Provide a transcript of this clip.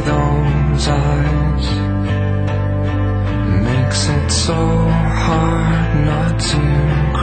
those eyes. Makes it so hard not to